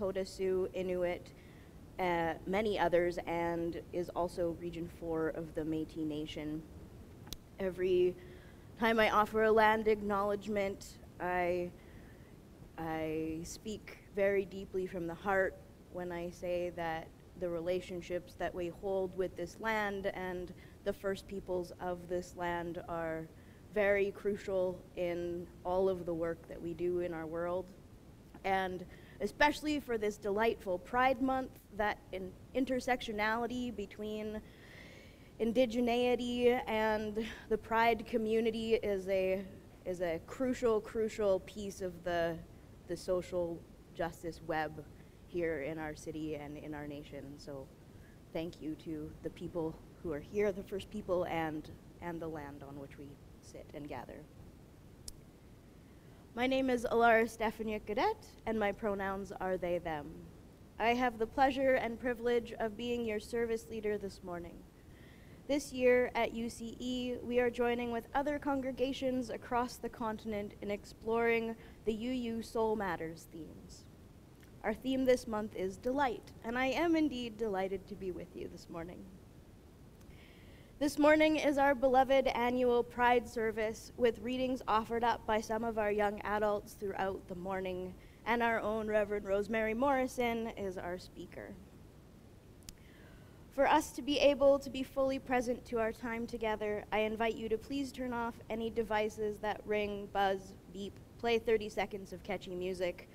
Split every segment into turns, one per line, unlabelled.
Dakota Sioux, Inuit, uh, many others, and is also Region 4 of the Metis Nation. Every time I offer a land acknowledgement, I, I speak very deeply from the heart when I say that the relationships that we hold with this land and the first peoples of this land are very crucial in all of the work that we do in our world. And especially for this delightful Pride Month, that in intersectionality between indigeneity and the Pride community is a, is a crucial, crucial piece of the, the social justice web here in our city and in our nation. So thank you to the people who are here, the first people, and, and the land on which we sit and gather. My name is Ilara Stefaniuk-Gaudet, and my pronouns are they, them. I have the pleasure and privilege of being your service leader this morning. This year at UCE, we are joining with other congregations across the continent in exploring the UU Soul Matters themes. Our theme this month is delight, and I am indeed delighted to be with you this morning. This morning is our beloved annual Pride service with readings offered up by some of our young adults throughout the morning, and our own Reverend Rosemary Morrison is our speaker. For us to be able to be fully present to our time together, I invite you to please turn off any devices that ring, buzz, beep, play 30 seconds of catchy music.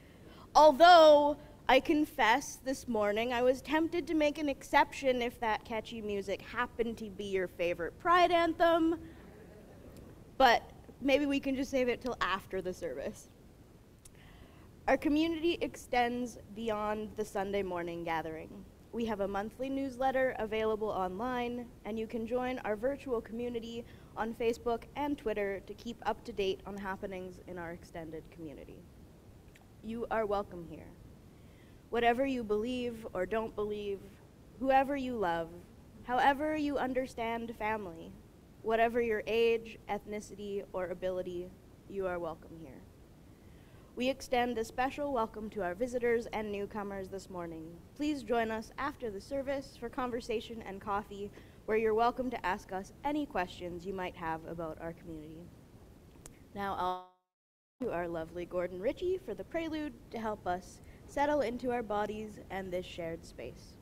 Although I confess this morning I was tempted to make an exception if that catchy music happened to be your favorite Pride anthem, but maybe we can just save it till after the service. Our community extends beyond the Sunday morning gathering. We have a monthly newsletter available online, and you can join our virtual community on Facebook and Twitter to keep up to date on happenings in our extended community. You are welcome here whatever you believe or don't believe, whoever you love, however you understand family, whatever your age, ethnicity, or ability, you are welcome here. We extend a special welcome to our visitors and newcomers this morning. Please join us after the service for conversation and coffee, where you're welcome to ask us any questions you might have about our community. Now I'll to our lovely Gordon Ritchie for the prelude to help us settle into our bodies and this shared space.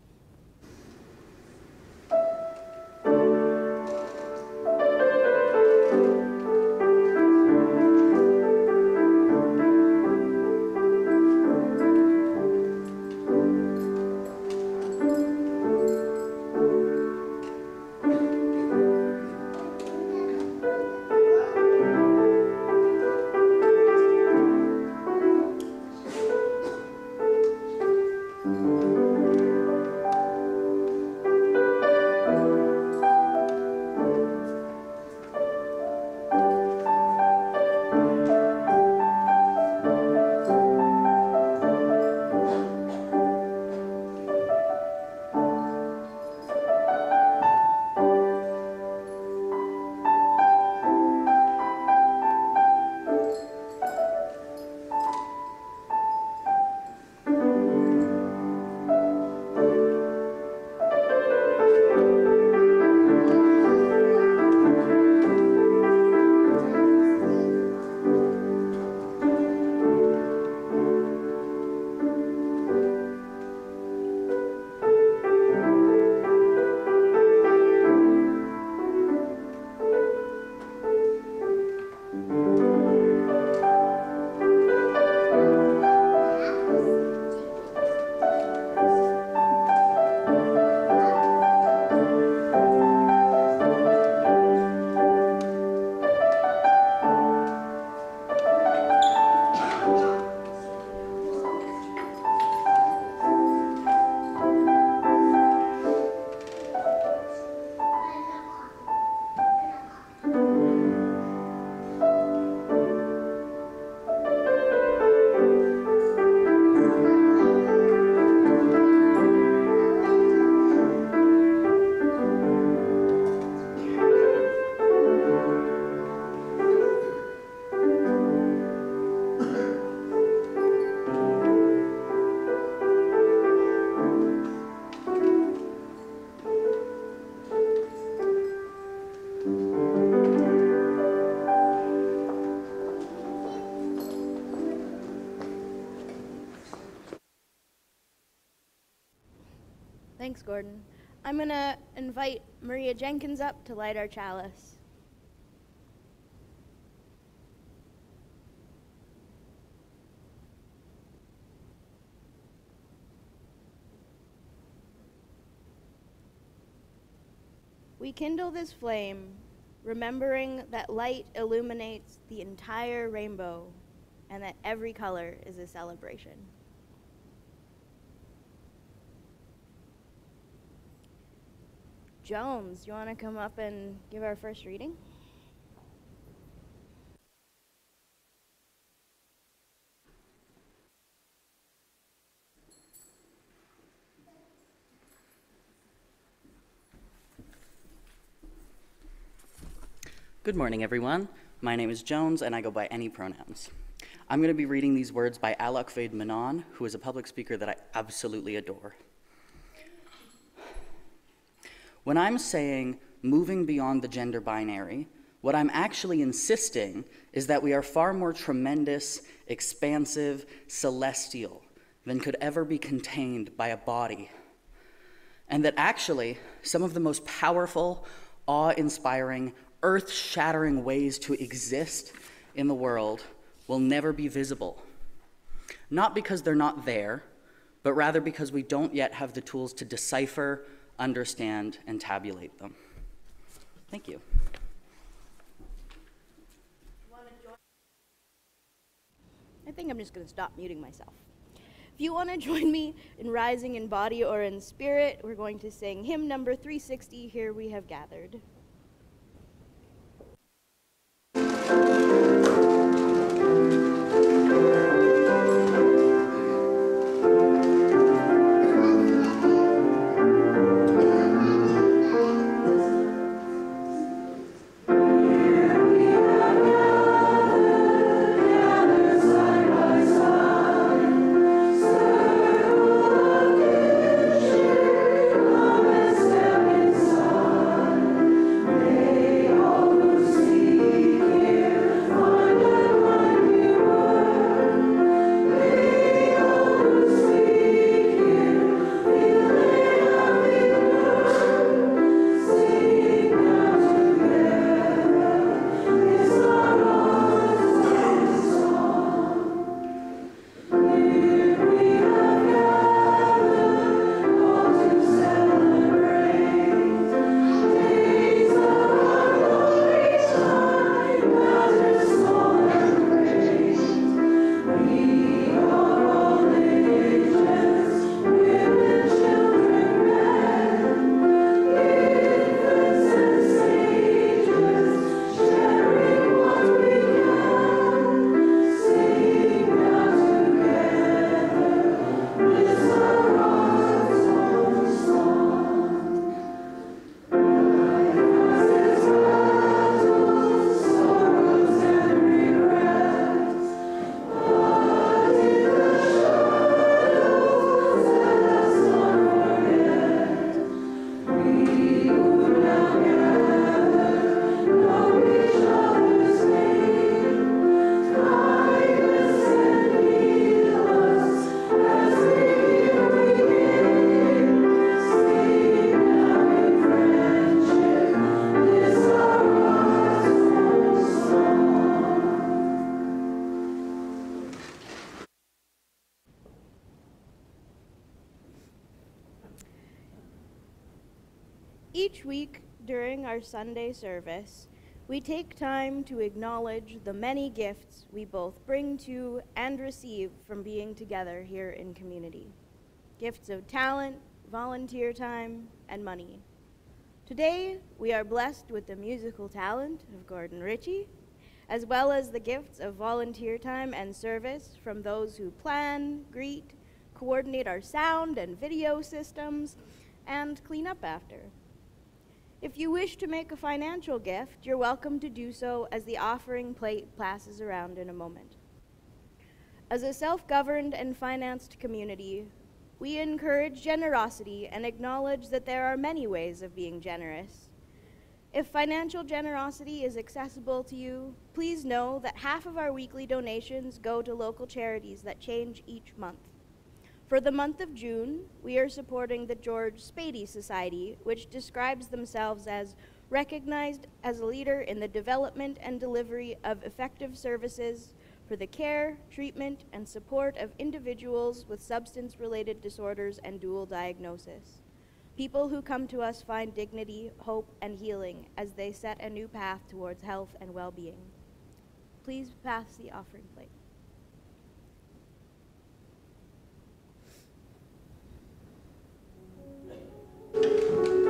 Thanks, Gordon. I'm going to invite Maria Jenkins up to light our chalice. We kindle this flame, remembering that light illuminates the entire rainbow and that every color is a celebration. Jones, you want to come up and give our first reading?
Good morning, everyone. My name is Jones, and I go by any pronouns. I'm going to be reading these words by Alok Vaid Menon, who is a public speaker that I absolutely adore. When I'm saying moving beyond the gender binary, what I'm actually insisting is that we are far more tremendous, expansive, celestial than could ever be contained by a body. And that actually, some of the most powerful, awe inspiring, earth shattering ways to exist in the world will never be visible. Not because they're not there, but rather because we don't yet have the tools to decipher understand, and tabulate them. Thank you.
I think I'm just going to stop muting myself. If you want to join me in rising in body or in spirit, we're going to sing hymn number 360, Here We Have Gathered. Each week during our Sunday service, we take time to acknowledge the many gifts we both bring to and receive from being together here in community gifts of talent, volunteer time, and money. Today, we are blessed with the musical talent of Gordon Ritchie, as well as the gifts of volunteer time and service from those who plan, greet, coordinate our sound and video systems, and clean up after. If you wish to make a financial gift, you're welcome to do so as the offering plate passes around in a moment. As a self governed and financed community, we encourage generosity and acknowledge that there are many ways of being generous. If financial generosity is accessible to you, please know that half of our weekly donations go to local charities that change each month. For the month of June, we are supporting the George Spady Society, which describes themselves as recognized as a leader in the development and delivery of effective services for the care, treatment, and support of individuals with substance related disorders and dual diagnosis. People who come to us find dignity, hope, and healing as they set a new path towards health and well being. Please pass the offering plate. Please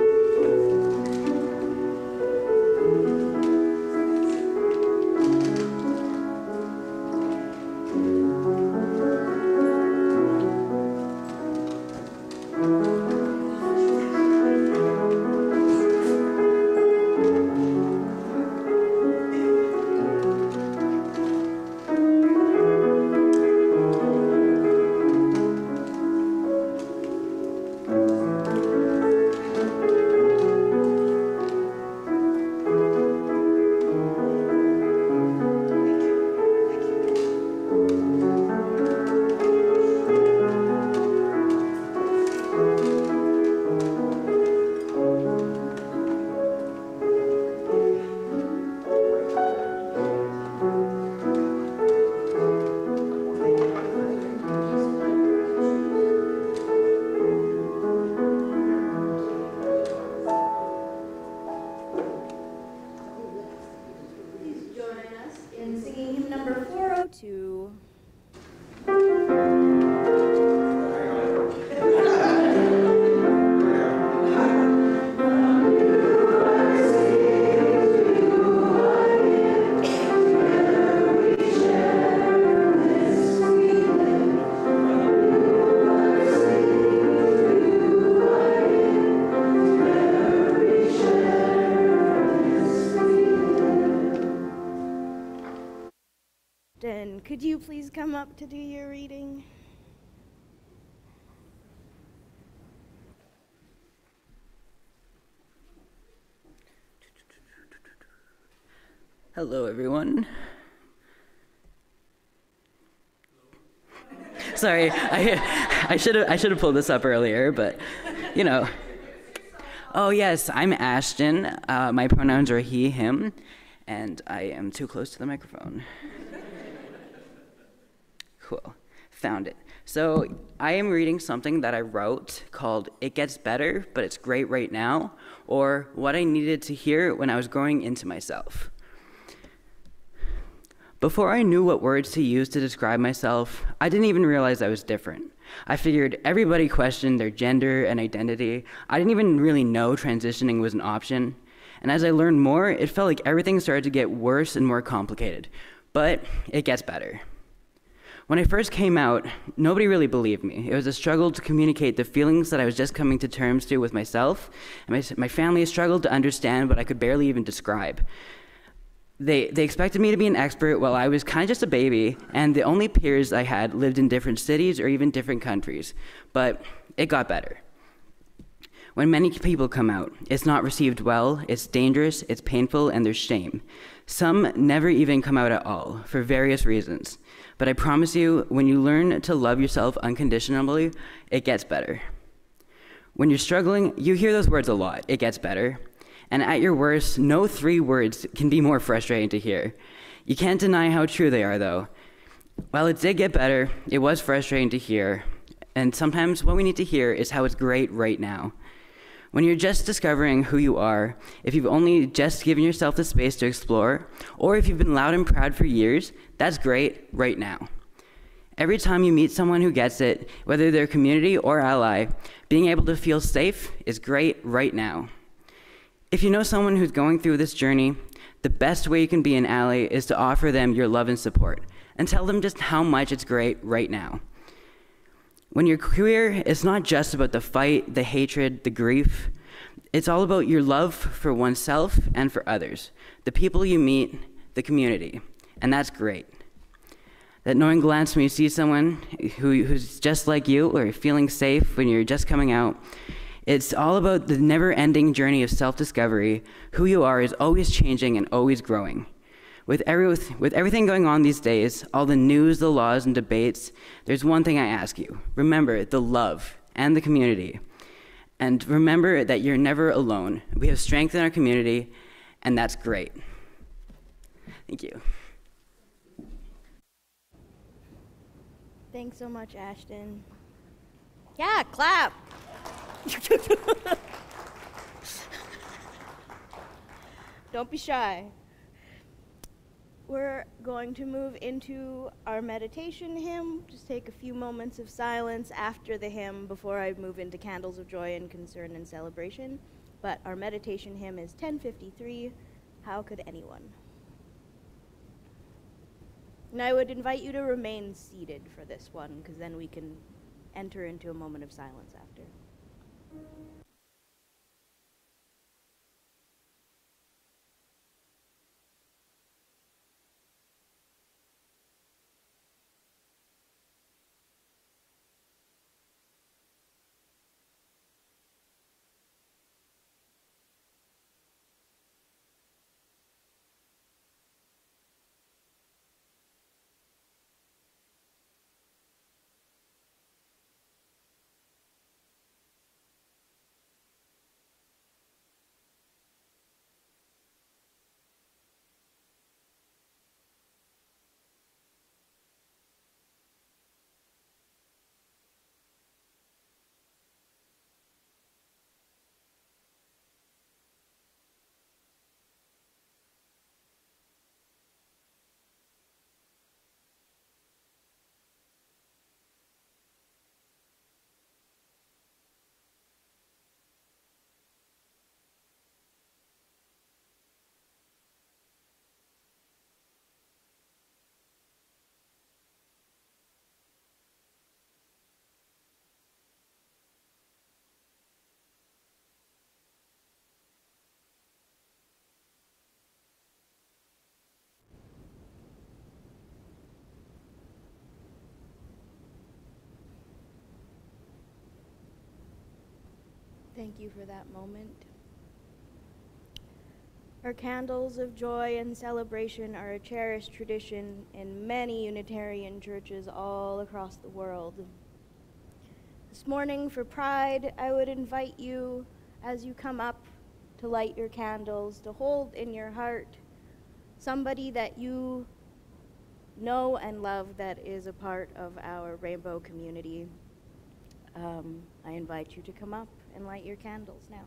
Den, could you please come up to do your reading?
Hello, everyone. Sorry, I, I should have I should have pulled this up earlier, but you know. Oh yes, I'm Ashton. Uh, my pronouns are he, him, and I am too close to the microphone. Cool, found it. So I am reading something that I wrote called "It Gets Better, but It's Great Right Now," or "What I Needed to Hear When I Was Growing Into Myself." Before I knew what words to use to describe myself, I didn't even realize I was different. I figured everybody questioned their gender and identity. I didn't even really know transitioning was an option. And as I learned more, it felt like everything started to get worse and more complicated. But it gets better. When I first came out, nobody really believed me. It was a struggle to communicate the feelings that I was just coming to terms to with myself, and my, my family struggled to understand what I could barely even describe they, they expected me to be an expert while I was kind of just a baby, and the only peers I had lived in different cities or even different countries. But it got better. When many people come out, it's not received well, it's dangerous, it's painful, and there's shame. Some never even come out at all, for various reasons. But I promise you, when you learn to love yourself unconditionally, it gets better. When you're struggling, you hear those words a lot it gets better. And at your worst, no three words can be more frustrating to hear. You can't deny how true they are, though. While it did get better, it was frustrating to hear. And sometimes what we need to hear is how it's great right now. When you're just discovering who you are, if you've only just given yourself the space to explore, or if you've been loud and proud for years, that's great right now. Every time you meet someone who gets it, whether they're community or ally, being able to feel safe is great right now. If you know someone who's going through this journey, the best way you can be an ally is to offer them your love and support and tell them just how much it's great right now. When you're queer, it's not just about the fight, the hatred, the grief. It's all about your love for oneself and for others, the people you meet, the community. And that's great. That knowing glance when you see someone who, who's just like you or feeling safe when you're just coming out, it's all about the never ending journey of self discovery. Who you are is always changing and always growing. With, every, with, with everything going on these days, all the news, the laws, and debates, there's one thing I ask you. Remember the love and the community. And remember that you're never alone. We have strength in our community, and that's great. Thank you.
Thanks so much, Ashton. Yeah, clap. Don't be shy. We're going to move into our meditation hymn. Just take a few moments of silence after the hymn before I move into candles of joy and concern and celebration. But our meditation hymn is 1053 How Could Anyone? And I would invite you to remain seated for this one because then we can enter into a moment of silence Thank you for that moment. Our candles of joy and celebration are a cherished tradition in many Unitarian churches all across the world. This morning, for Pride, I would invite you, as you come up to light your candles, to hold in your heart somebody that you know and love that is a part of our rainbow community. Um, I invite you to come up and light your candles now.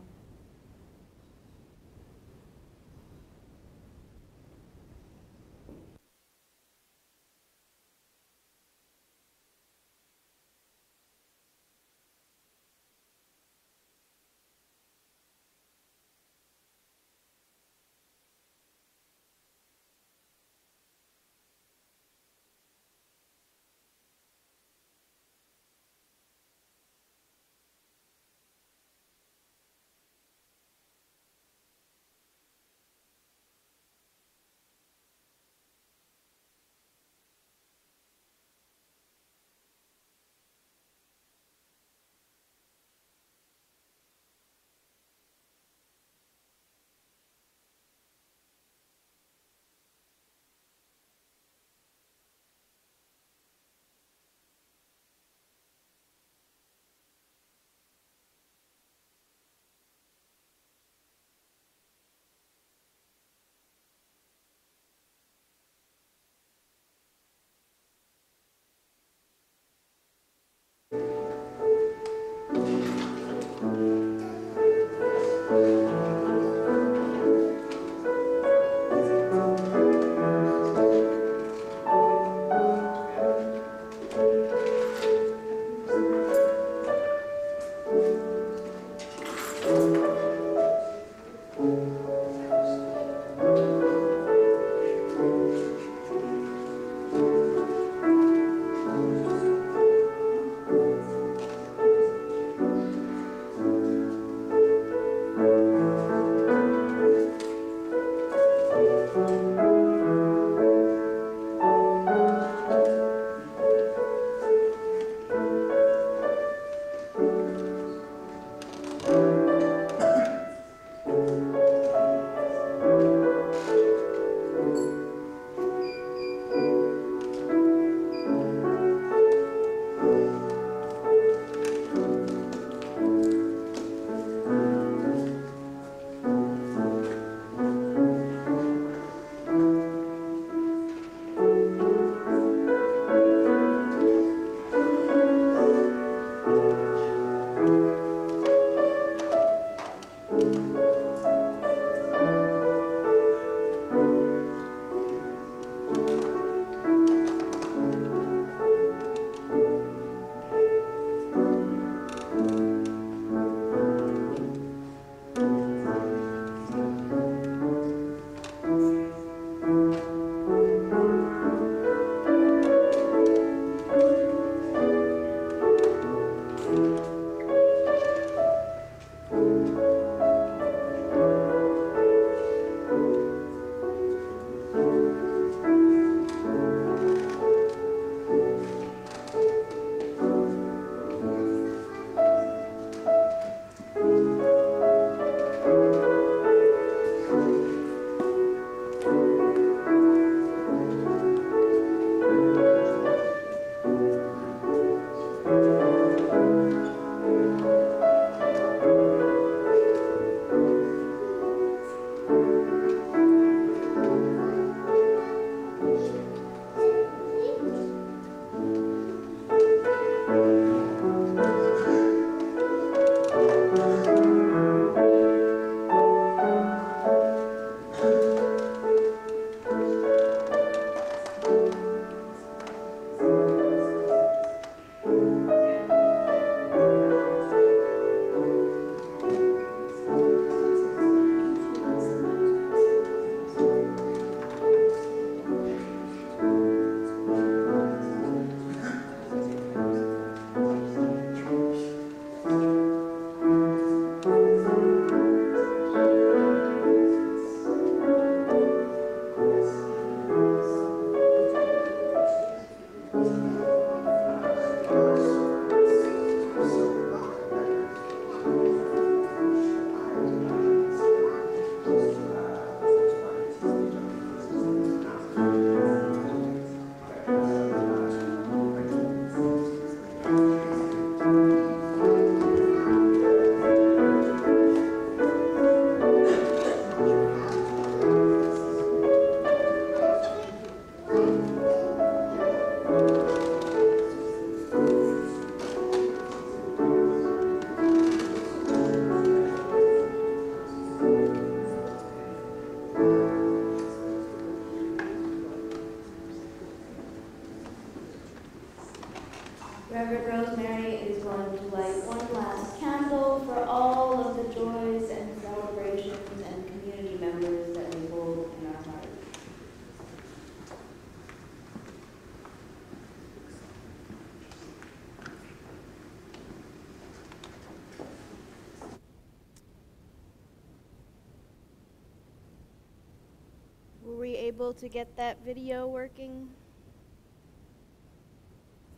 Able to get that video working?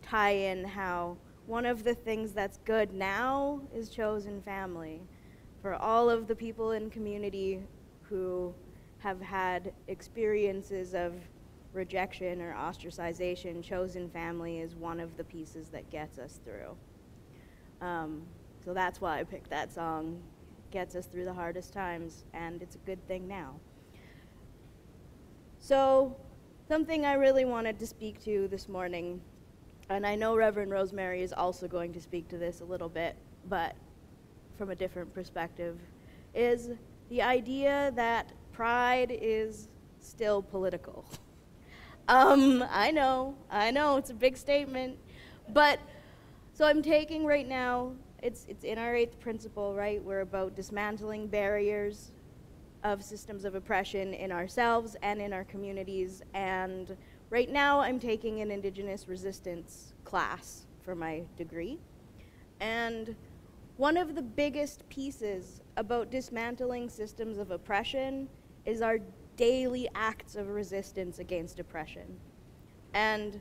Tie in how one of the things that's good now is chosen family. For all of the people in community who have had experiences of rejection or ostracization, chosen family is one of the pieces that gets us through. Um, so that's why I picked that song. Gets us through the hardest times, and it's a good thing now. So, something I really wanted to speak to this morning, and I know Reverend Rosemary is also going to speak to this a little bit, but from a different perspective, is the idea that pride is still political. um, I know, I know, it's a big statement, but so I'm taking right now, it's, it's in our eighth principle, right? We're about dismantling barriers of systems of oppression in ourselves and in our communities. And right now, I'm taking an Indigenous resistance class for my degree. And one of the biggest pieces about dismantling systems of oppression is our daily acts of resistance against oppression. And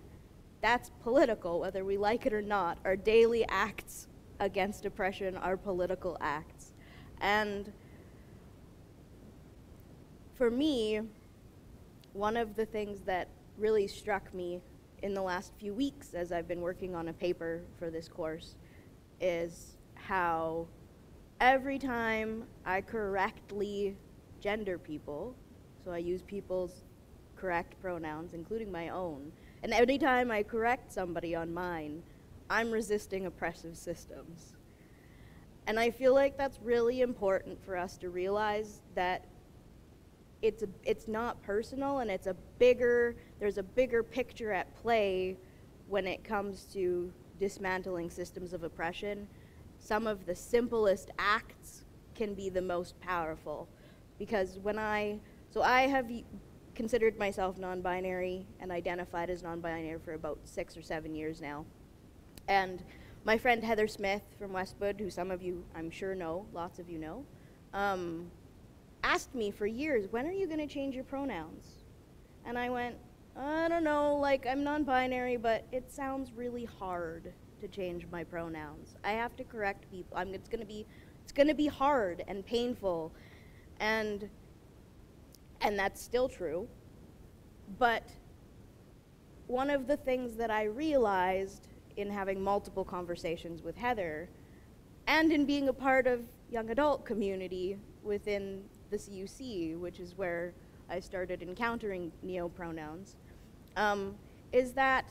that's political, whether we like it or not. Our daily acts against oppression are political acts. And for me, one of the things that really struck me in the last few weeks as I've been working on a paper for this course is how every time I correctly gender people, so I use people's correct pronouns, including my own, and every time I correct somebody on mine, I'm resisting oppressive systems. And I feel like that's really important for us to realize that it's a, it's not personal and it's a bigger there's a bigger picture at play when it comes to dismantling systems of oppression. Some of the simplest acts can be the most powerful because when I so I have considered myself non-binary and identified as non-binary for about 6 or 7 years now. And my friend Heather Smith from Westwood, who some of you I'm sure know, lots of you know, um, asked me for years, when are you going to change your pronouns? And I went, I don't know, like I'm non binary, but it sounds really hard to change my pronouns. I have to correct people. I'm, it's going to be it's going to be hard and painful and and that's still true. But one of the things that I realized in having multiple conversations with Heather and in being a part of young adult community within the CUC, which is where I started encountering neo pronouns, um, is that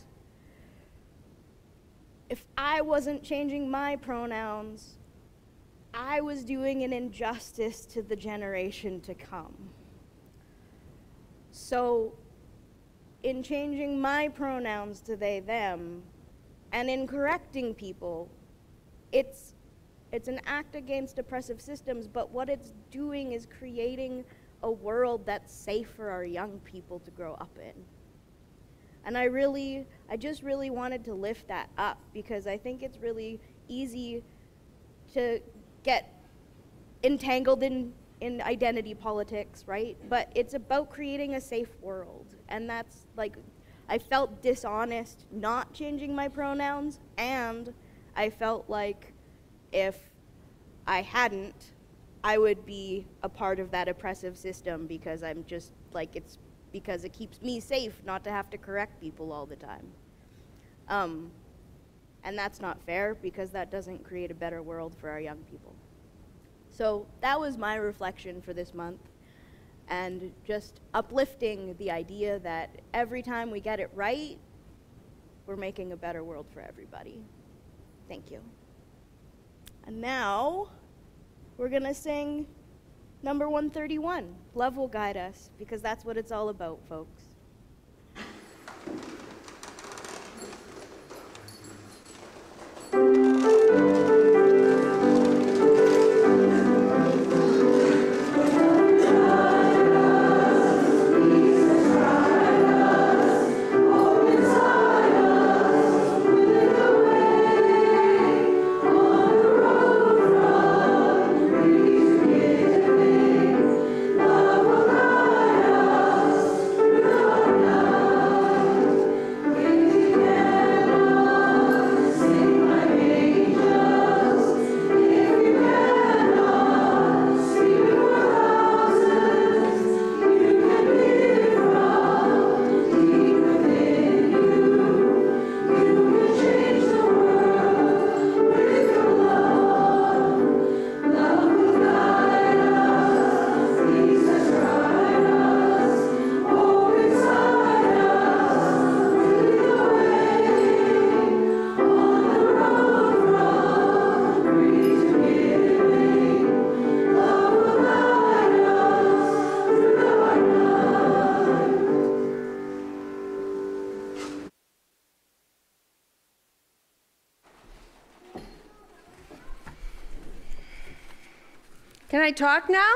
if I wasn't changing my pronouns, I was doing an injustice to the generation to come. So, in changing my pronouns to they, them, and in correcting people, it's it's an act against oppressive systems, but what it's doing is creating a world that's safe for our young people to grow up in. And I really, I just really wanted to lift that up because I think it's really easy to get entangled in, in identity politics, right? But it's about creating a safe world. And that's like, I felt dishonest not changing my pronouns, and I felt like if I hadn't, I would be a part of that oppressive system because I'm just like it's because it keeps me safe not to have to correct people all the time. Um, and that's not fair because that doesn't create a better world for our young people. So that was my reflection for this month and just uplifting the idea that every time we get it right, we're making a better world for everybody. Thank you. And now we're going to sing number 131 Love Will Guide Us, because that's what it's all about, folks.
I talk now?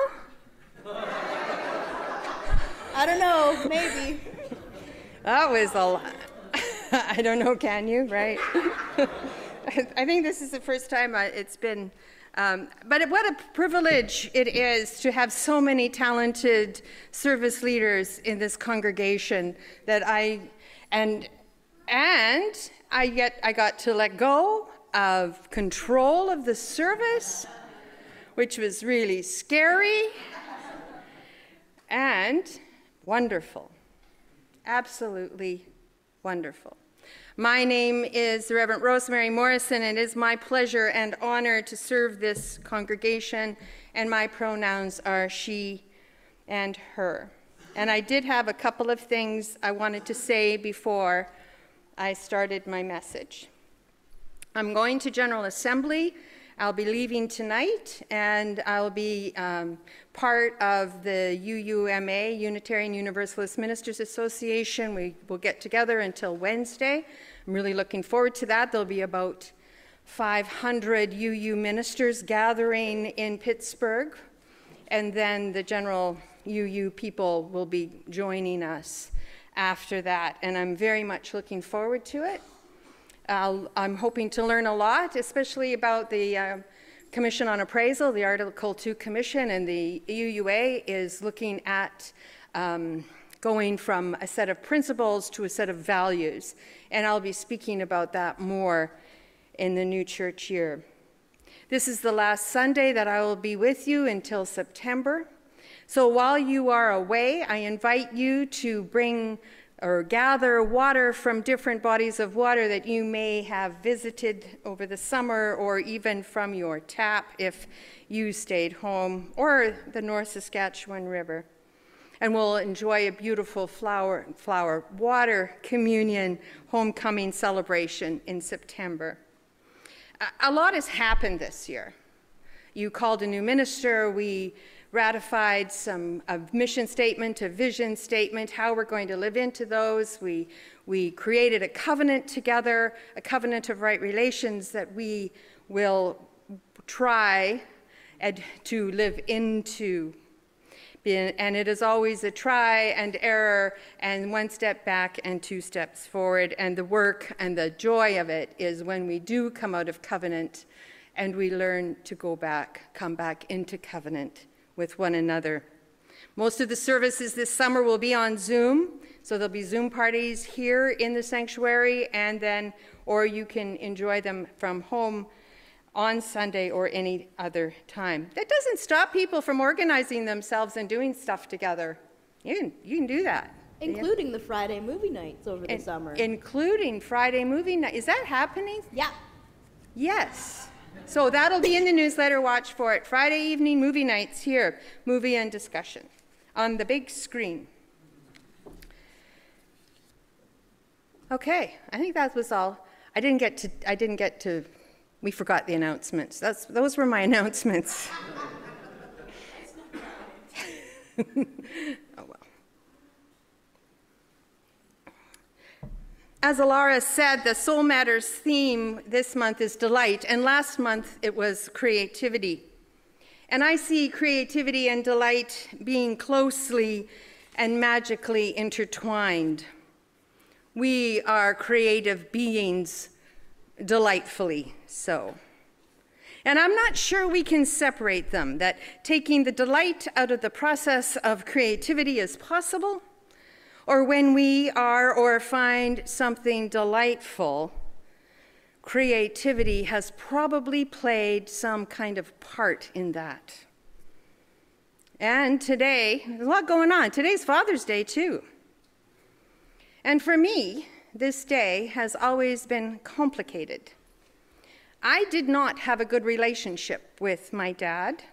I don't know, maybe.
That was a lot. I don't know, can you? Right? I think this is the first time it's been. Um, but what a privilege it is to have so many talented service leaders in this congregation that I and and I get I got to let go of control of the service which was really scary and wonderful. Absolutely wonderful. My name is the Reverend Rosemary Morrison, and it is my pleasure and honor to serve this congregation, and my pronouns are she and her. And I did have a couple of things I wanted to say before I started my message. I'm going to General Assembly I'll be leaving tonight, and I'll be um, part of the UUMA, Unitarian Universalist Ministers Association. We will get together until Wednesday. I'm really looking forward to that. There'll be about 500 UU ministers gathering in Pittsburgh, and then the general UU people will be joining us after that, and I'm very much looking forward to it. I am hoping to learn a lot, especially about the uh, Commission on Appraisal, the Article 2 Commission, and the UUA is looking at um, going from a set of principles to a set of values. And I'll be speaking about that more in the new church year. This is the last Sunday that I will be with you until September. So while you are away, I invite you to bring or gather water from different bodies of water that you may have visited over the summer or even from your tap if you stayed home or the North Saskatchewan River. And we'll enjoy a beautiful flower, flower water communion homecoming celebration in September. A lot has happened this year. You called a new minister. We ratified some a mission statement, a vision statement, how we're going to live into those. We, we created a covenant together, a covenant of right relations that we will try to live into. And it is always a try and error, and one step back and two steps forward. And the work and the joy of it is when we do come out of covenant and we learn to go back, come back into covenant with one another. Most of the services this summer will be on Zoom, so there'll be Zoom parties here in the sanctuary, and then, or you can enjoy them from home on Sunday or any other time. That doesn't stop people from organizing themselves and doing stuff together. You can, you can do that.
Including yeah. the Friday movie nights over
the
summer.
Including Friday movie night. Is that happening?
Yeah.
Yes. So that'll be in the newsletter. Watch for it. Friday evening movie nights here, movie and discussion on the big screen. Okay, I think that was all. I didn't get to. I didn't get to. We forgot the announcements. That's, those were my announcements. As Ilara said, the Soul Matters theme this month is delight, and last month it was creativity. And I see creativity and delight being closely and magically intertwined. We are creative beings, delightfully so. And I'm not sure we can separate them, that taking the delight out of the process of creativity is possible or when we are or find something delightful, creativity has probably played some kind of part in that. And today, there's a lot going on. Today's Father's Day, too. And for me, this day has always been complicated. I did not have a good relationship with my dad.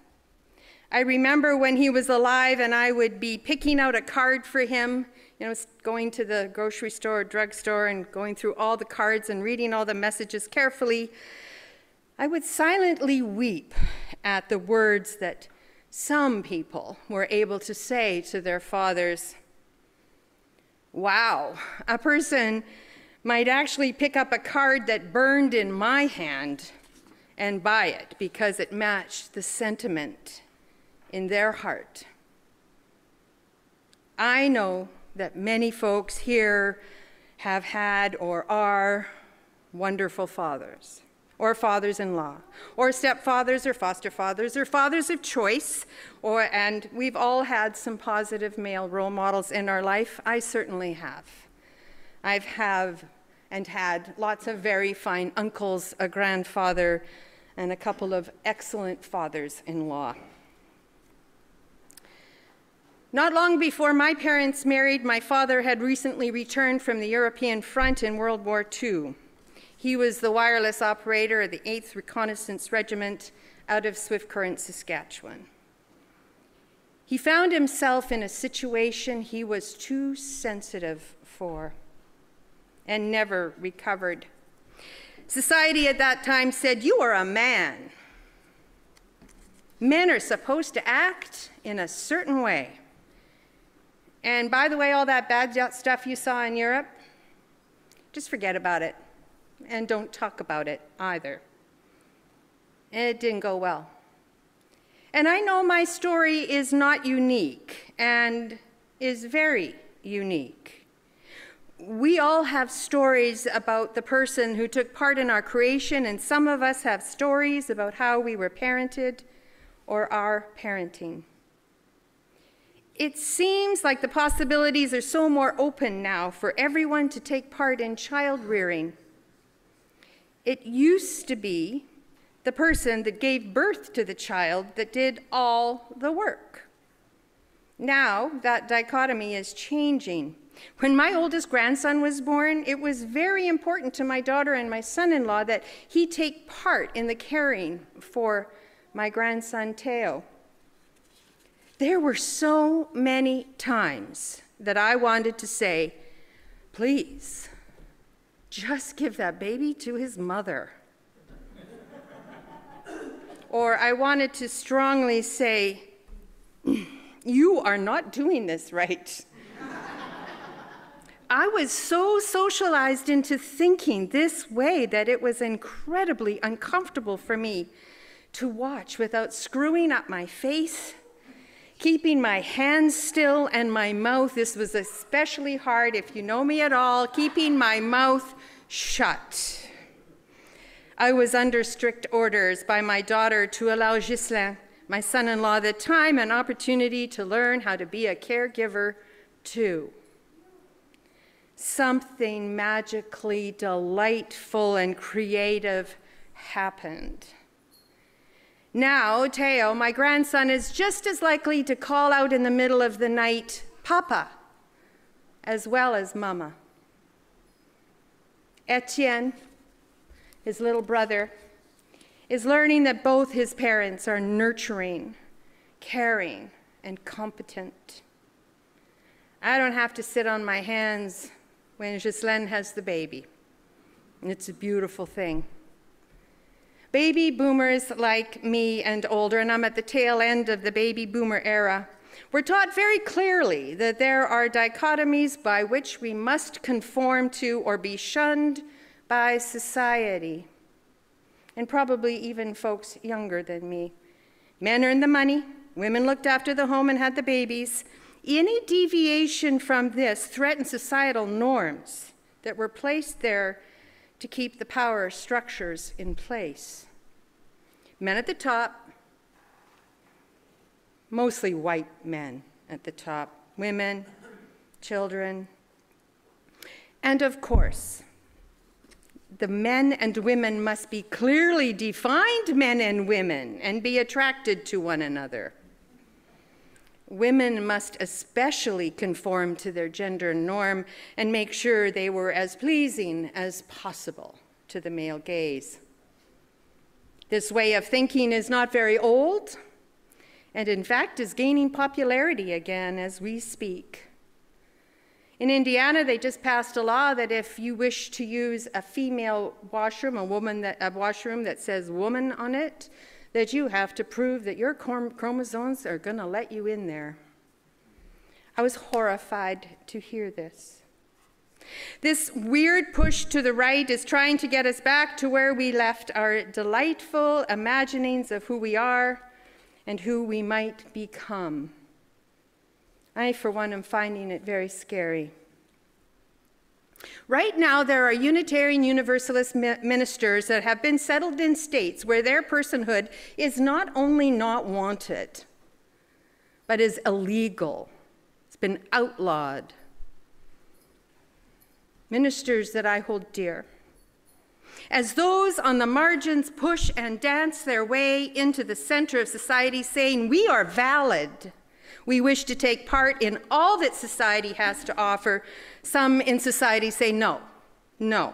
I remember when he was alive and I would be picking out a card for him you know, going to the grocery store or drugstore and going through all the cards and reading all the messages carefully, I would silently weep at the words that some people were able to say to their fathers. Wow, a person might actually pick up a card that burned in my hand and buy it because it matched the sentiment in their heart. I know that many folks here have had or are wonderful fathers, or fathers in law, or stepfathers, or foster fathers, or fathers of choice, or, and we've all had some positive male role models in our life. I certainly have. I've have and had lots of very fine uncles, a grandfather, and a couple of excellent fathers in law. Not long before my parents married, my father had recently returned from the European front in World War II. He was the wireless operator of the 8th Reconnaissance Regiment out of Swift Current, Saskatchewan. He found himself in a situation he was too sensitive for and never recovered. Society at that time said, You are a man. Men are supposed to act in a certain way. And by the way, all that bad stuff you saw in Europe, just forget about it. And don't talk about it either. It didn't go well. And I know my story is not unique and is very unique. We all have stories about the person who took part in our creation, and some of us have stories about how we were parented or are parenting. It seems like the possibilities are so more open now for everyone to take part in child rearing. It used to be the person that gave birth to the child that did all the work. Now that dichotomy is changing. When my oldest grandson was born, it was very important to my daughter and my son in law that he take part in the caring for my grandson Teo. There were so many times that I wanted to say, please, just give that baby to his mother. or I wanted to strongly say, mm, you are not doing this right. I was so socialized into thinking this way that it was incredibly uncomfortable for me to watch without screwing up my face keeping my hands still and my mouth. This was especially hard, if you know me at all, keeping my mouth shut. I was under strict orders by my daughter to allow Ghislain, my son in law, the time and opportunity to learn how to be a caregiver too. Something magically delightful and creative happened. Now, Teo, my grandson, is just as likely to call out in the middle of the night, Papa, as well as Mama. Etienne, his little brother, is learning that both his parents are nurturing, caring, and competent. I don't have to sit on my hands when Ghislaine has the baby. And It's a beautiful thing. Baby boomers like me and older, and I'm at the tail end of the baby boomer era, were taught very clearly that there are dichotomies by which we must conform to or be shunned by society, and probably even folks younger than me. Men earned the money, women looked after the home and had the babies. Any deviation from this threatened societal norms that were placed there to keep the power structures in place. Men at the top, mostly white men at the top, women, children, and of course, the men and women must be clearly defined men and women and be attracted to one another. Women must especially conform to their gender norm and make sure they were as pleasing as possible to the male gaze. This way of thinking is not very old, and in fact is gaining popularity again as we speak. In Indiana, they just passed a law that if you wish to use a female washroom, a woman that, a washroom that says woman on it, that you have to prove that your chromosomes are going to let you in there. I was horrified to hear this. This weird push to the right is trying to get us back to where we left our delightful imaginings of who we are and who we might become. I, for one, am finding it very scary. Right now, there are Unitarian Universalist ministers that have been settled in states where their personhood is not only not wanted, but is illegal. It's been outlawed. Ministers that I hold dear. As those on the margins push and dance their way into the center of society, saying, We are valid. We wish to take part in all that society has to offer. Some in society say, no, no,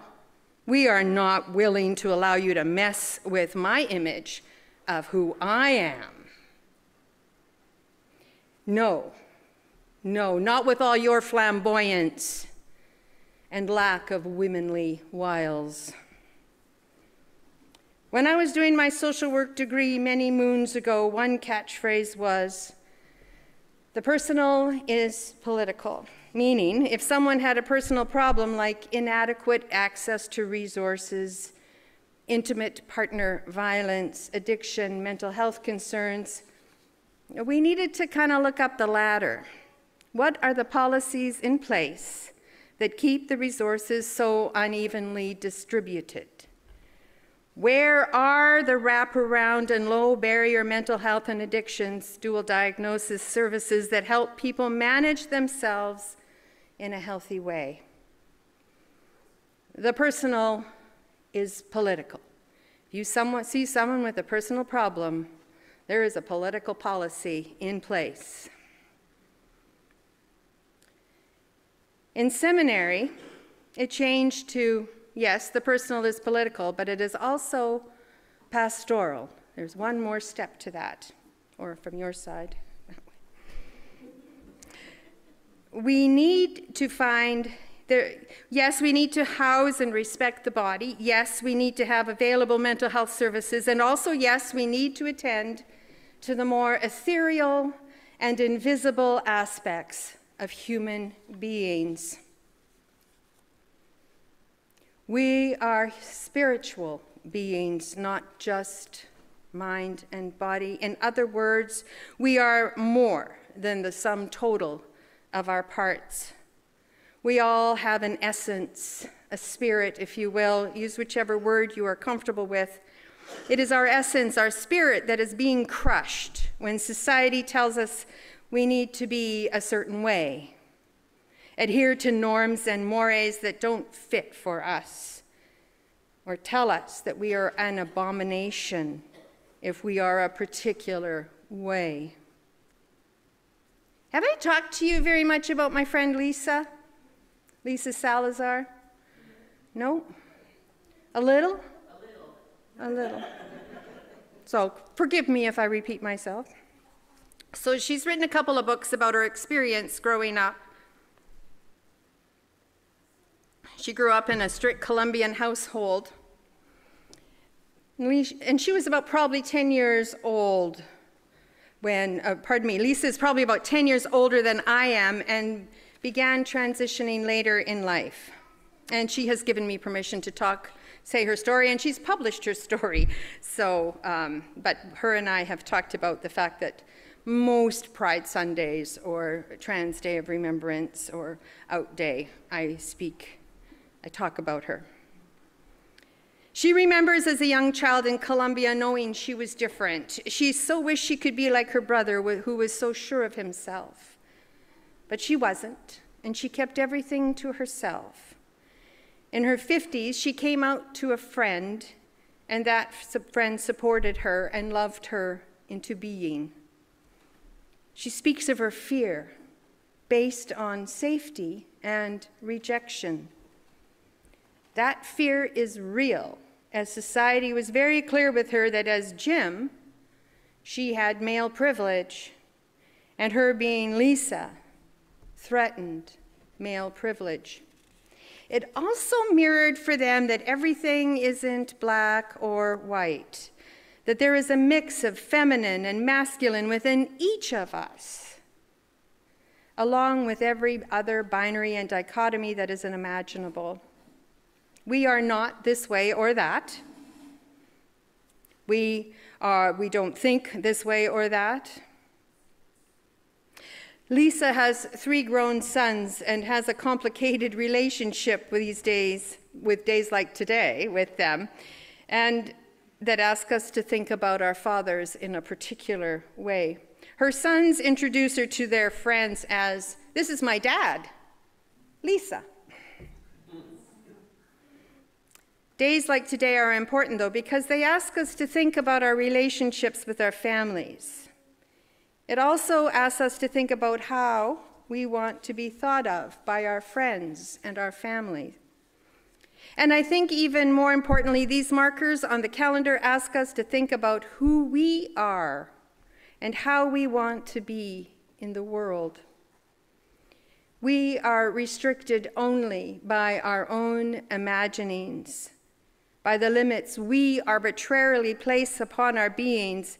we are not willing to allow you to mess with my image of who I am. No, no, not with all your flamboyance and lack of womanly wiles. When I was doing my social work degree many moons ago, one catchphrase was the personal is political, meaning if someone had a personal problem like inadequate access to resources, intimate partner violence, addiction, mental health concerns, we needed to kind of look up the ladder. What are the policies in place that keep the resources so unevenly distributed? Where are the wraparound and low barrier mental health and addictions dual diagnosis services that help people manage themselves in a healthy way? The personal is political. If you somewhat see someone with a personal problem, there is a political policy in place. In seminary, it changed to yes, the personal is political, but it is also pastoral. There's one more step to that, or from your side. we need to find there, yes, we need to house and respect the body. Yes, we need to have available mental health services. And also, yes, we need to attend to the more ethereal and invisible aspects of human beings. We are spiritual beings, not just mind and body. In other words, we are more than the sum total of our parts. We all have an essence, a spirit, if you will. Use whichever word you are comfortable with. It is our essence, our spirit, that is being crushed when society tells us we need to be a certain way adhere to norms and mores that don't fit for us, or tell us that we are an abomination if we are a particular way. Have I talked to you very much about my friend Lisa? Lisa Salazar? No? A little? A little. A little. So forgive me if I repeat myself. So she's written a couple of books about her experience growing up She grew up in a strict Colombian household. And she was about probably 10 years old when, uh, pardon me, Lisa is probably about 10 years older than I am and began transitioning later in life. And she has given me permission to talk, say her story, and she's published her story. So, um, but her and I have talked about the fact that most Pride Sundays or Trans Day of Remembrance or Out Day, I speak I talk about her. She remembers as a young child in Colombia knowing she was different. She so wished she could be like her brother, who was so sure of himself. But she wasn't, and she kept everything to herself. In her 50s, she came out to a friend, and that friend supported her and loved her into being. She speaks of her fear based on safety and rejection. That fear is real, as society was very clear with her that as Jim, she had male privilege, and her being Lisa threatened male privilege. It also mirrored for them that everything isn't black or white, that there is a mix of feminine and masculine within each of us, along with every other binary and dichotomy that is unimaginable. We are not this way or that. We, are, we don't think this way or that. Lisa has three grown sons and has a complicated relationship with these days, with days like today, with them, and that ask us to think about our fathers in a particular way. Her sons introduce her to their friends as, This is my dad, Lisa. Days like today are important, though, because they ask us to think about our relationships with our families. It also asks us to think about how we want to be thought of by our friends and our family. And I think, even more importantly, these markers on the calendar ask us to think about who we are and how we want to be in the world. We are restricted only by our own imaginings by the limits we arbitrarily place upon our beings,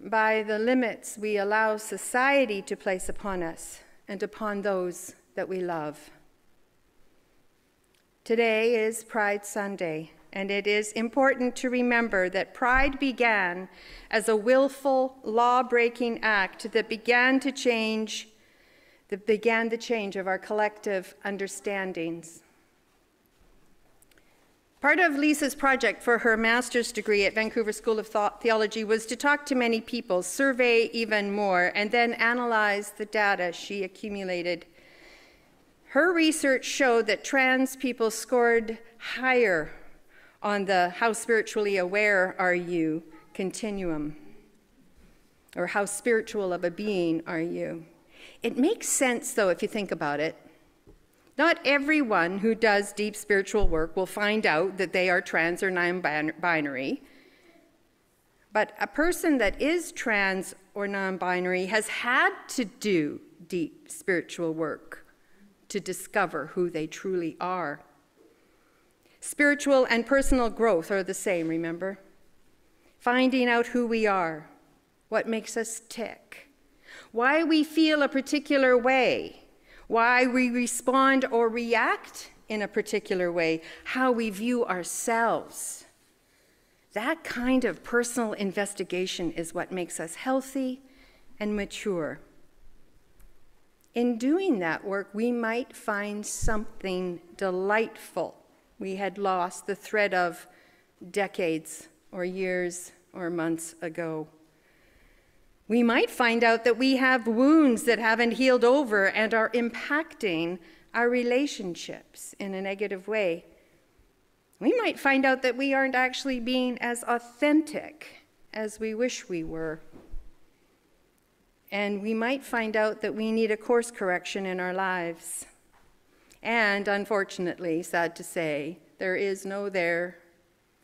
by the limits we allow society to place upon us and upon those that we love. Today is Pride Sunday, and it is important to remember that pride began as a willful, law breaking act that began to change, that began the change of our collective understandings. Part of Lisa's project for her master's degree at Vancouver School of Theology was to talk to many people, survey even more, and then analyze the data she accumulated her research showed that trans people scored higher on the how spiritually aware are you continuum, or how spiritual of a being are you. It makes sense, though, if you think about it. Not everyone who does deep spiritual work will find out that they are trans or non binary. But a person that is trans or non binary has had to do deep spiritual work to discover who they truly are. Spiritual and personal growth are the same, remember? Finding out who we are, what makes us tick, why we feel a particular way, why we respond or react in a particular way, how we view ourselves. That kind of personal investigation is what makes us healthy and mature. In doing that work, we might find something delightful we had lost the thread of decades or years or months ago. We might find out that we have wounds that haven't healed over and are impacting our relationships in a negative way. We might find out that we aren't actually being as authentic as we wish we were and we might find out that we need a course correction in our lives. And unfortunately, sad to say, there is no there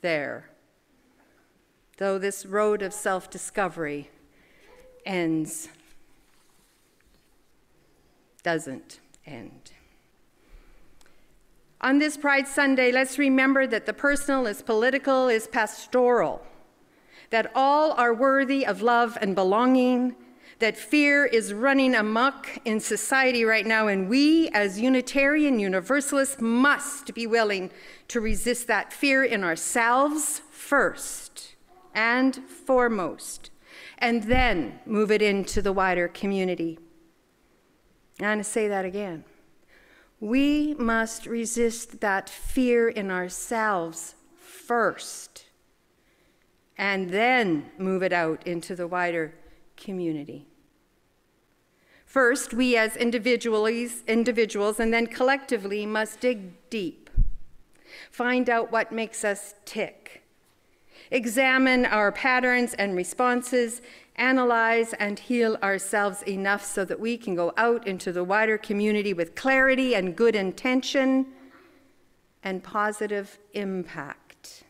there. Though this road of self discovery ends, doesn't end. On this Pride Sunday, let's remember that the personal is political, is pastoral, that all are worthy of love and belonging, that fear is running amok in society right now, and we, as Unitarian Universalists, must be willing to resist that fear in ourselves first and foremost, and then move it into the wider community. I'm going to say that again. We must resist that fear in ourselves first, and then move it out into the wider community. First, we as individuals, individuals and then collectively must dig deep, find out what makes us tick, examine our patterns and responses, analyze and heal ourselves enough so that we can go out into the wider community with clarity and good intention and positive impact.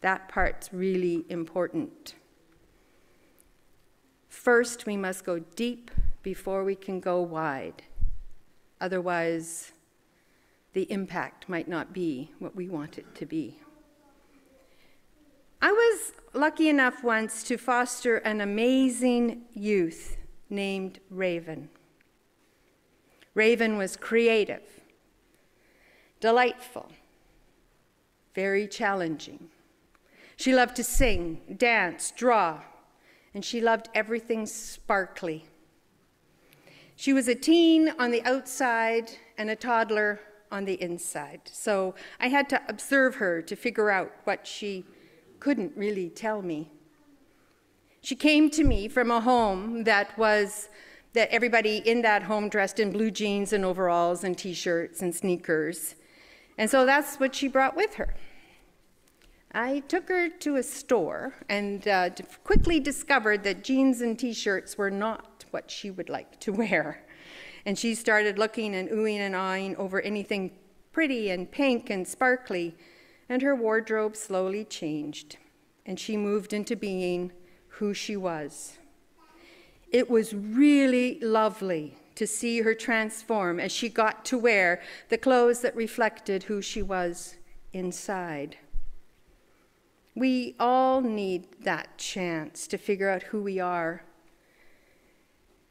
That part's really important. First, we must go deep before we can go wide. Otherwise, the impact might not be what we want it to be. I was lucky enough once to foster an amazing youth named Raven. Raven was creative, delightful, very challenging. She loved to sing, dance, draw, and she loved everything sparkly. She was a teen on the outside and a toddler on the inside. So I had to observe her to figure out what she couldn't really tell me. She came to me from a home that was that everybody in that home dressed in blue jeans and overalls and t-shirts and sneakers. And so that's what she brought with her. I took her to a store and uh, quickly discovered that jeans and t shirts were not what she would like to wear. And she started looking and oohing and awing over anything pretty and pink and sparkly, and her wardrobe slowly changed, and she moved into being who she was. It was really lovely to see her transform as she got to wear the clothes that reflected who she was inside. We all need that chance to figure out who we are.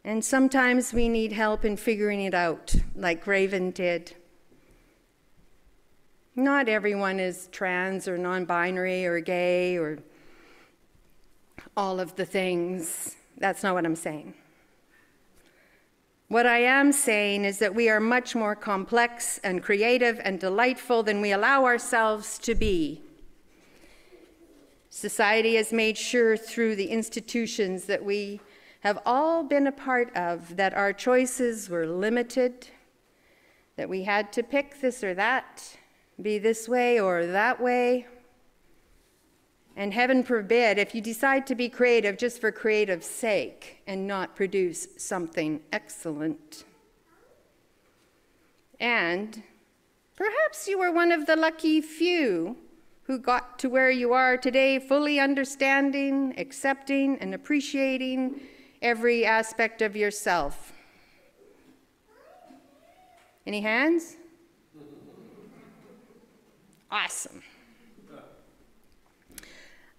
And sometimes we need help in figuring it out, like Raven did. Not everyone is trans or non binary or gay or all of the things. That's not what I'm saying. What I am saying is that we are much more complex and creative and delightful than we allow ourselves to be. Society has made sure through the institutions that we have all been a part of that our choices were limited, that we had to pick this or that, be this way or that way. And heaven forbid if you decide to be creative just for creative sake and not produce something excellent. And perhaps you were one of the lucky few who got to where you are today, fully understanding, accepting, and appreciating every aspect of yourself. Any hands? Awesome.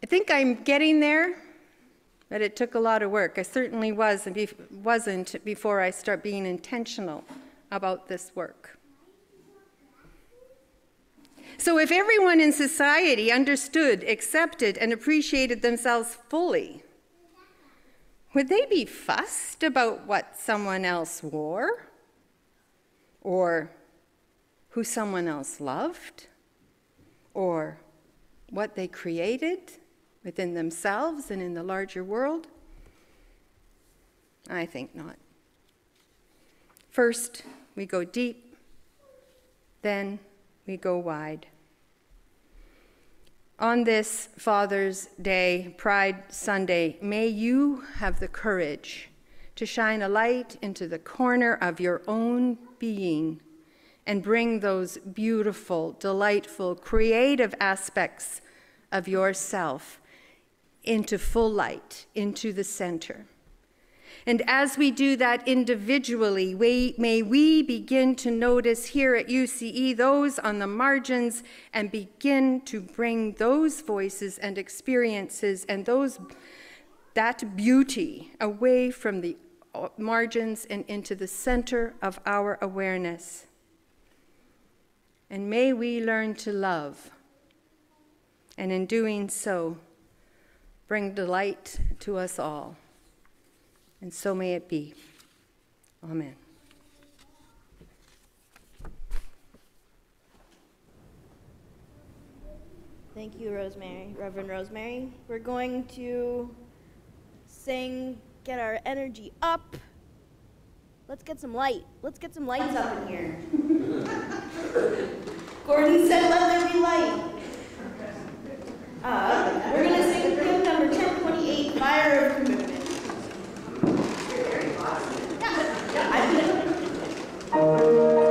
I think I'm getting there, but it took a lot of work. I certainly was and wasn't before I start being intentional about this work. So, if everyone in society understood, accepted, and appreciated themselves fully, would they be fussed about what someone else wore? Or who someone else loved? Or what they created within themselves and in the larger world? I think not. First, we go deep, then we go wide. On this Father's Day, Pride Sunday, may you have the courage to shine a light into the corner of your own being and bring those beautiful, delightful, creative aspects of yourself into full light, into the center. And as we do that individually, we, may we begin to notice here at UCE those on the margins and begin to bring those voices and experiences and those, that beauty away from the margins and into the center of our awareness. And may we learn to love, and in doing so, bring delight to us all. And so may it be. Amen.
Thank you, Rosemary, Reverend Rosemary. We're going to sing, get our energy up. Let's get some light. Let's get some lights up in here. Gordon said, let there be light. Uh, we're going to sing hymn number 1028, Fire of Commitment. Yeah, yeah, going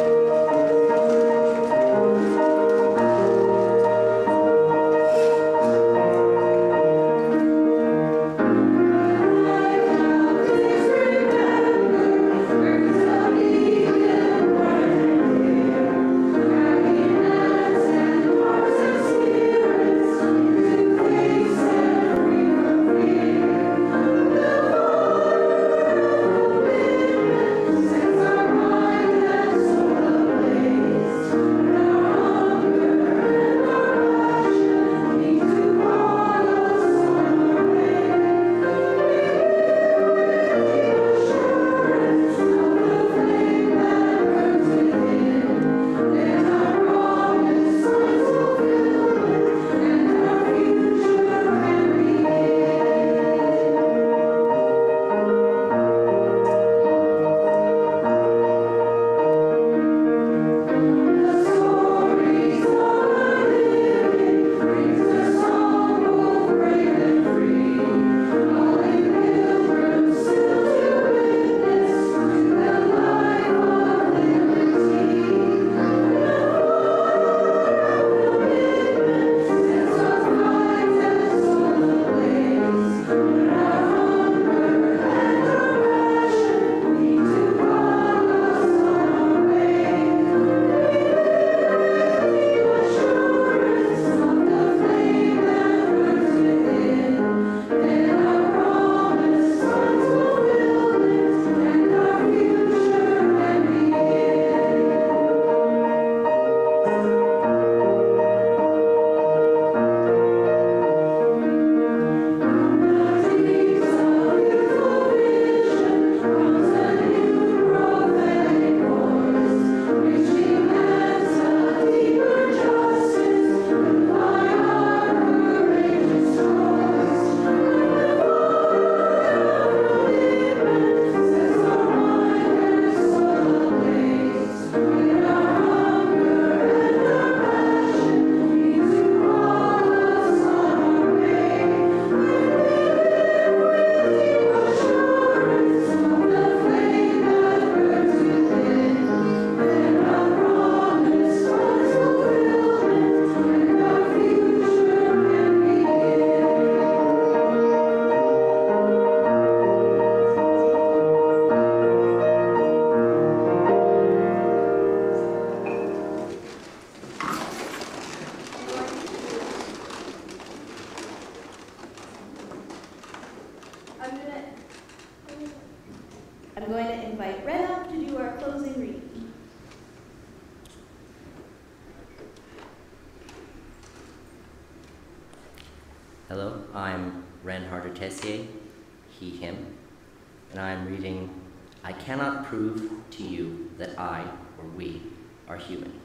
I cannot Prove to You That I, or We, Are Human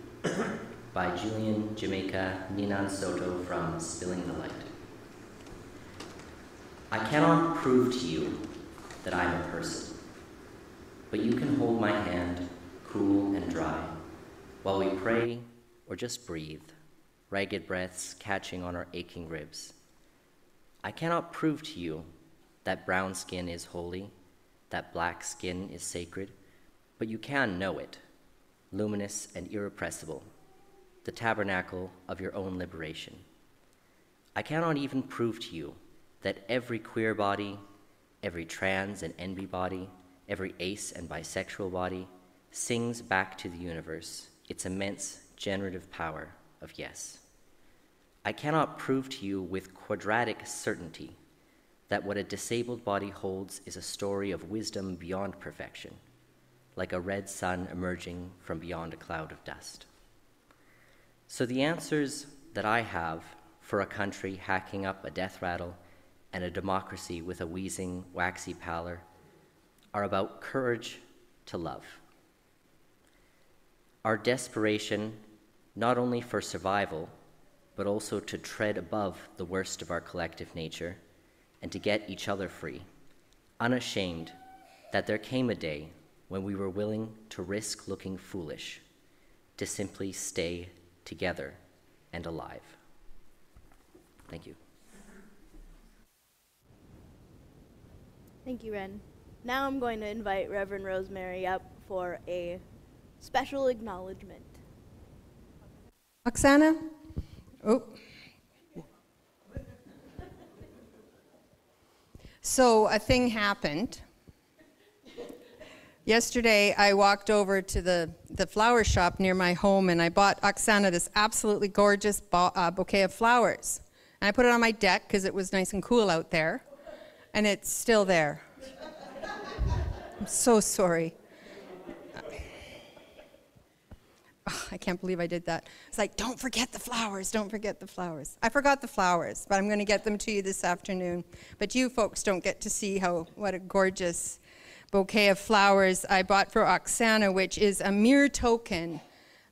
by Julian Jamaica Ninan Soto from Spilling the Light. I cannot prove to you that I'm a person, but you can hold my hand, cool and dry, while we pray or just breathe, ragged breaths catching on our aching ribs. I cannot prove to you that brown skin is holy, that black skin is sacred, but you can know it, luminous and irrepressible, the tabernacle of your own liberation. I cannot even prove to you that every queer body, every trans and NB body, every ace and bisexual body sings back to the universe its immense generative power of yes. I cannot prove to you with quadratic certainty that what a disabled body holds is a story of wisdom beyond perfection, like a red sun emerging from beyond a cloud of dust. So the answers that I have for a country hacking up a death rattle and a democracy with a wheezing, waxy pallor are about courage to love. Our desperation, not only for survival, but also to tread above the worst of our collective nature and to get each other free, unashamed that there came a day when we were willing to risk looking foolish to simply stay together and alive. Thank you.
Thank you, Ren. Now I'm going to invite Reverend Rosemary up for a special acknowledgement.
Oksana? Oh. So a thing happened. Yesterday, I walked over to the, the flower shop near my home and I bought Oksana this absolutely gorgeous uh, bouquet of flowers. And I put it on my deck because it was nice and cool out there. And it's still there. I'm so sorry. I can't believe I did that. It's like, don't forget the flowers, don't forget the flowers. I forgot the flowers, but I'm going to get them to you this afternoon. But you folks don't get to see how what a gorgeous bouquet of flowers I bought for Oksana, which is a mere token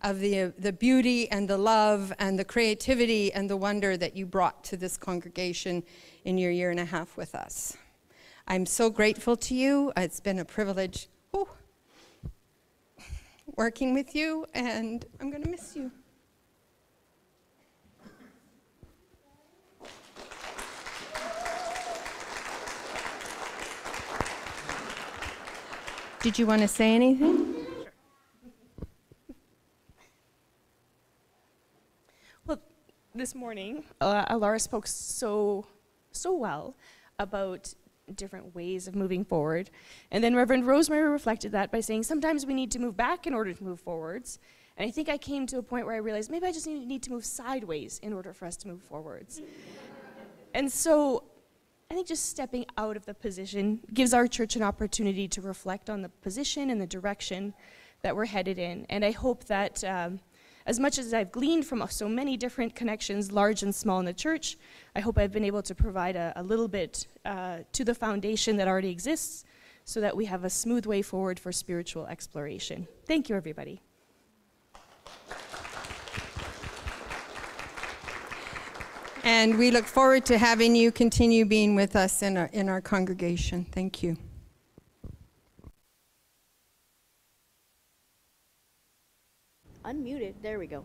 of the, the beauty and the love and the creativity and the wonder that you brought to this congregation in your year and a half with us. I'm so grateful to you. It's been a privilege working with you, and I'm going to miss you. Did you want to say anything?
Well, this morning, uh, Ilara spoke so, so well about different ways of moving forward. And then Reverend Rosemary reflected that by saying sometimes we need to move back in order to move forwards. And I think I came to a point where I realized maybe I just need, to move sideways in order for us to move forwards. and so I think just stepping out of the position gives our church an opportunity to reflect on the position and the direction that we're headed in. And I hope that um, as much as I've gleaned from so many different connections, large and small, in the church, I hope I've been able to provide a, a little bit uh, to the foundation that already exists so that we have a smooth way forward for spiritual exploration. Thank you, everybody.
And we look forward to having you continue being with us in our, in our congregation. Thank you.
Unmuted. There we go.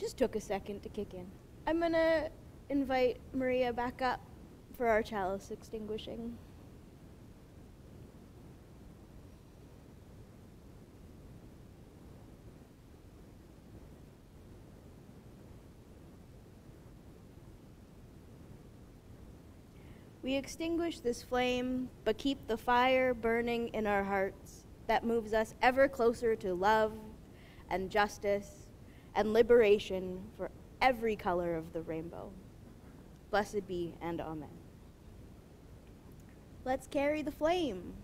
Just took a second to kick in. I'm going to invite Maria back up for our chalice extinguishing. We extinguish this flame, but keep the fire burning in our hearts that moves us ever closer to love and justice and liberation for every color of the rainbow. Blessed be and amen. Let's carry the flame.